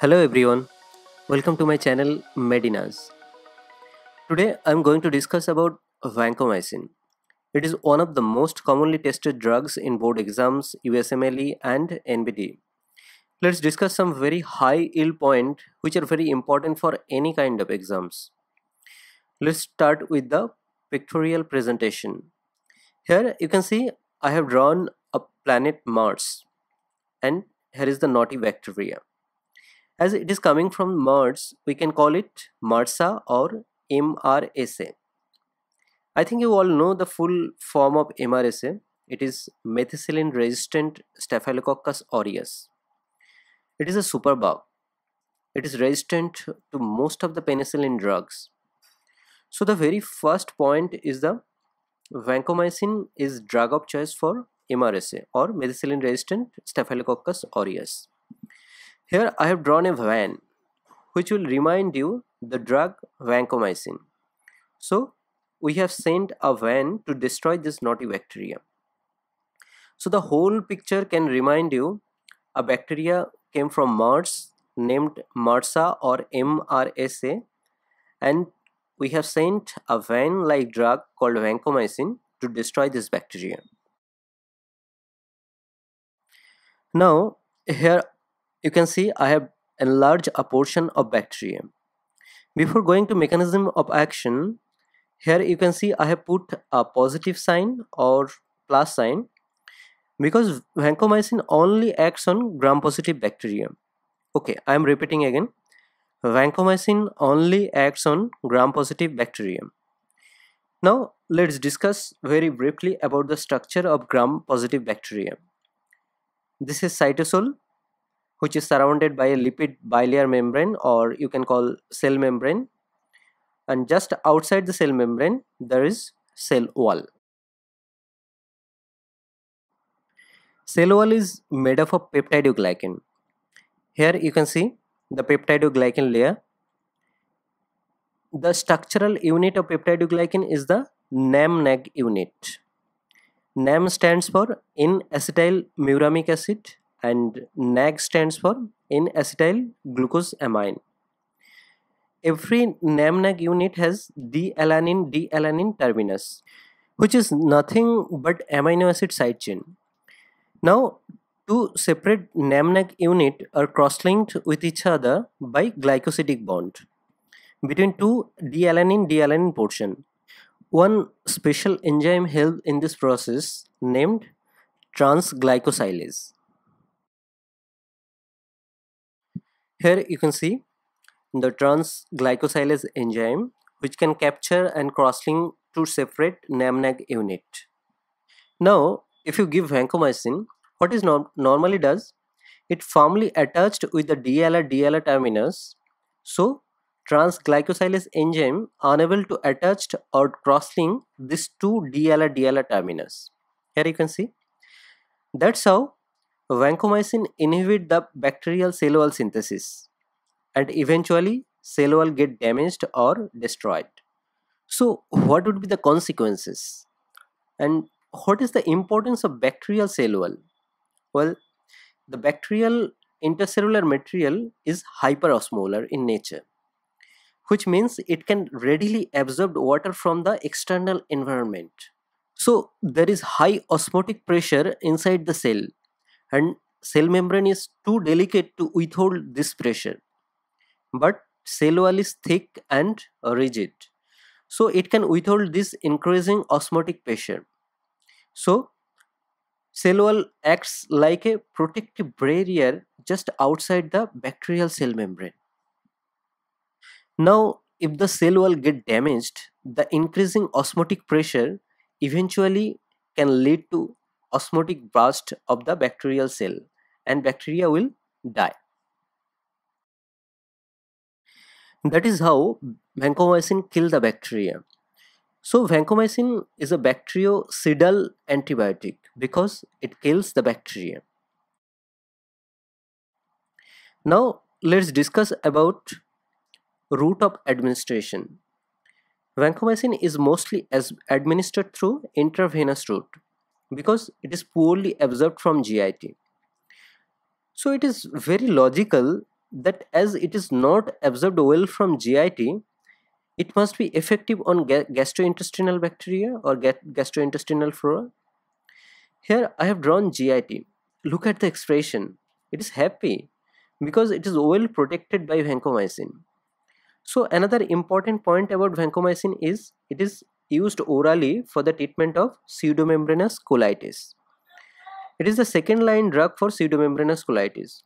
Hello everyone, welcome to my channel Medinaz. Today I'm going to discuss about vancomycin. It is one of the most commonly tested drugs in board exams, USMLE and NBD. Let's discuss some very high yield point which are very important for any kind of exams. Let's start with the pictorial presentation. Here you can see I have drawn a planet Mars and here is the naughty bacteria. As it is coming from Mars, we can call it MRSA or MRSA. I think you all know the full form of MRSA. It is methicillin resistant Staphylococcus aureus. It is a superbug. It is resistant to most of the penicillin drugs. So the very first point is the vancomycin is drug of choice for MRSA or methicillin resistant Staphylococcus aureus. Here I have drawn a van which will remind you the drug vancomycin. So we have sent a van to destroy this naughty bacteria. So the whole picture can remind you a bacteria came from Mars named MRSA or MRSA and we have sent a van like drug called vancomycin to destroy this bacteria. Now here you can see I have enlarged a portion of bacteria. Before going to mechanism of action, here you can see I have put a positive sign or plus sign because vancomycin only acts on gram-positive bacteria. Okay, I am repeating again. Vancomycin only acts on gram-positive bacteria. Now let's discuss very briefly about the structure of gram-positive bacteria. This is cytosol which is surrounded by a lipid bilayer membrane or you can call cell membrane and just outside the cell membrane there is cell wall. Cell wall is made up of peptidoglycan. Here you can see the peptidoglycan layer. The structural unit of peptidoglycan is the NAM-NAG unit. NAM stands for N-acetyl muramic acid and NAG stands for N-acetyl glucosamine. Every NAM-NAG unit has D-alanine-D-alanine terminus which is nothing but amino acid side chain. Now two separate NAM-NAG unit are cross-linked with each other by glycosidic bond between two D-alanine-D-alanine portion. One special enzyme helps in this process named transglycosylase. Here you can see the transglycosylase enzyme which can capture and cross-link two separate NAMNAG unit. Now if you give vancomycin, what is no normally does, it firmly attached with the D-Ala-D-Ala terminus so transglycosylase enzyme unable to attach or cross-link these two D-Ala-D-Ala terminus. Here you can see. That's how vancomycin inhibit the bacterial cell wall synthesis and eventually cell wall get damaged or destroyed. So what would be the consequences? And what is the importance of bacterial cell wall? Well, the bacterial intercellular material is hyperosmolar in nature, which means it can readily absorb water from the external environment. So there is high osmotic pressure inside the cell and cell membrane is too delicate to withhold this pressure. But cell wall is thick and rigid. So it can withhold this increasing osmotic pressure. So cell wall acts like a protective barrier just outside the bacterial cell membrane. Now if the cell wall get damaged the increasing osmotic pressure eventually can lead to osmotic burst of the bacterial cell and bacteria will die. That is how vancomycin kill the bacteria. So vancomycin is a bactericidal antibiotic because it kills the bacteria. Now let's discuss about route of administration. Vancomycin is mostly as administered through intravenous route because it is poorly absorbed from GIT. So it is very logical that as it is not absorbed well from GIT, it must be effective on ga gastrointestinal bacteria or ga gastrointestinal flora. Here I have drawn GIT. Look at the expression. It is happy because it is well protected by vancomycin. So another important point about vancomycin is it is used orally for the treatment of pseudomembranous colitis. It is the second line drug for pseudomembranous colitis.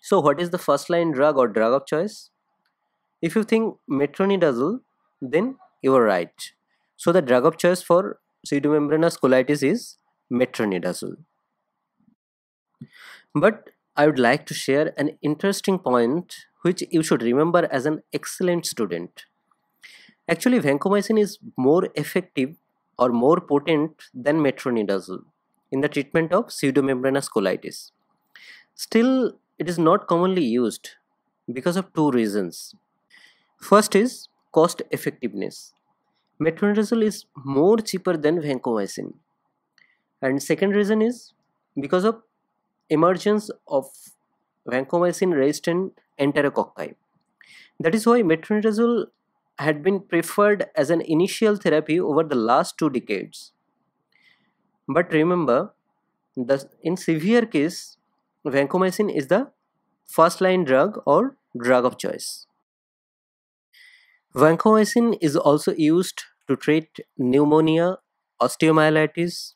So what is the first line drug or drug of choice? If you think metronidazole, then you are right. So the drug of choice for pseudomembranous colitis is metronidazole. But I would like to share an interesting point which you should remember as an excellent student. Actually, vancomycin is more effective or more potent than metronidazole in the treatment of pseudomembranous colitis. Still, it is not commonly used because of two reasons. First is cost effectiveness. Metronidazole is more cheaper than vancomycin. And second reason is because of emergence of vancomycin resistant enterococci. That is why metronidazole had been preferred as an initial therapy over the last two decades. But remember, the, in severe case, vancomycin is the first line drug or drug of choice. Vancomycin is also used to treat pneumonia, osteomyelitis,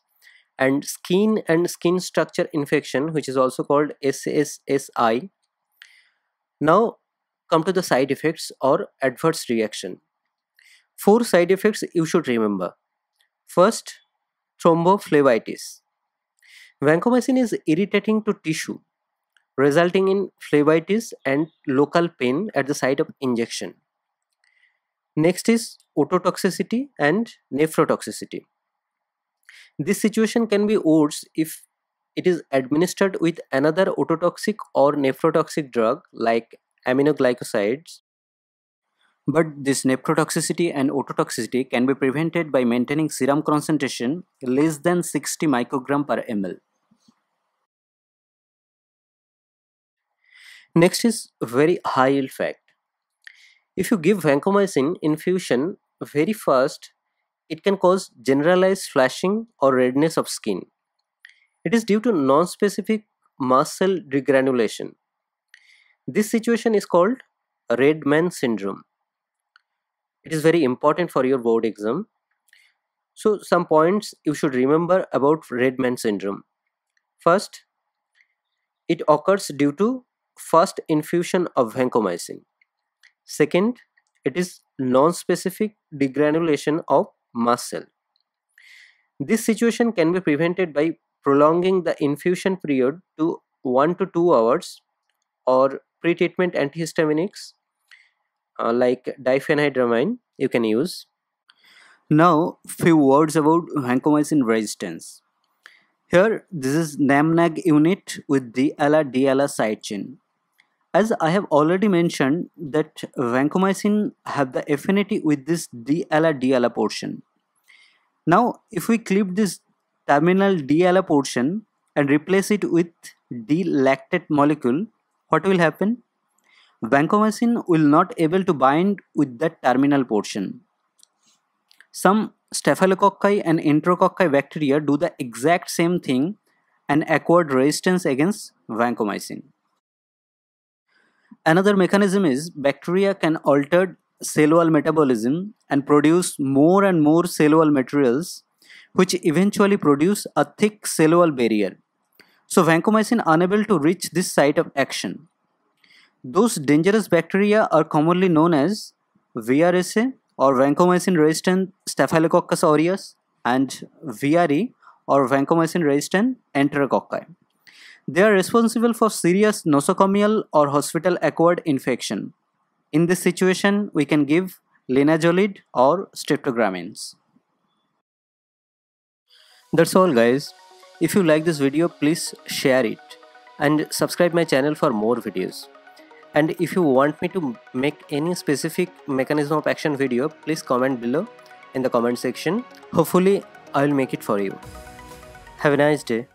and skin and skin structure infection, which is also called SSSI. Now, come to the side effects or adverse reaction. Four side effects you should remember. First, thrombophlebitis. Vancomycin is irritating to tissue, resulting in phlebitis and local pain at the site of injection. Next is ototoxicity and nephrotoxicity. This situation can be worse if it is administered with another ototoxic or nephrotoxic drug like aminoglycosides. But this nephrotoxicity and ototoxicity can be prevented by maintaining serum concentration less than 60 microgram per ml. Next is very high yield fact. If you give vancomycin infusion very fast, it can cause generalized flashing or redness of skin. It is due to non-specific mast cell degranulation. This situation is called red man syndrome. It is very important for your board exam. So some points you should remember about red man syndrome. First, it occurs due to first infusion of vancomycin. Second, it is non-specific degranulation of mast cell. This situation can be prevented by prolonging the infusion period to 1 to 2 hours or pre-treatment antihistaminics uh, like diphenhydramine you can use. Now few words about vancomycin resistance. Here this is NAMNAG unit with the ALA DALA side chain. As I have already mentioned that vancomycin have the affinity with this D-ALA D-ALA portion. Now if we clip this terminal D-ALA portion and replace it with D-lactate molecule, what will happen? Vancomycin will not able to bind with that terminal portion. Some staphylococci and enterococci bacteria do the exact same thing and acquired resistance against vancomycin. Another mechanism is bacteria can alter cell wall metabolism and produce more and more cell wall materials which eventually produce a thick cell wall barrier. So vancomycin unable to reach this site of action. Those dangerous bacteria are commonly known as VRSA or vancomycin resistant Staphylococcus aureus and VRE or vancomycin resistant Enterococci. They are responsible for serious nosocomial or hospital acquired infection. In this situation, we can give linezolid or streptogramins. That's all guys. If you like this video, please share it and subscribe my channel for more videos. And if you want me to make any specific mechanism of action video, please comment below in the comment section. Hopefully, I will make it for you. Have a nice day.